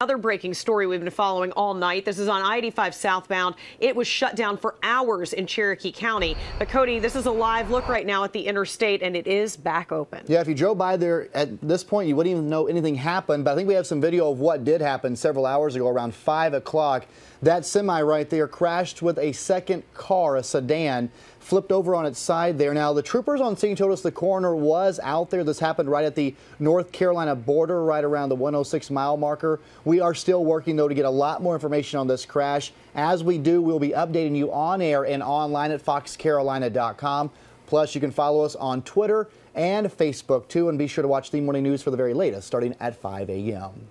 Another breaking story we've been following all night. This is on I-85 southbound. It was shut down for hours in Cherokee County. But Cody, this is a live look right now at the interstate, and it is back open. Yeah, if you drove by there at this point, you wouldn't even know anything happened. But I think we have some video of what did happen several hours ago around 5 o'clock. That semi right there crashed with a second car, a sedan, flipped over on its side there. Now, the troopers on scene told us the coroner was out there. This happened right at the North Carolina border, right around the 106 mile marker. We are still working, though, to get a lot more information on this crash. As we do, we'll be updating you on air and online at foxcarolina.com. Plus, you can follow us on Twitter and Facebook, too, and be sure to watch the morning news for the very latest, starting at 5 a.m.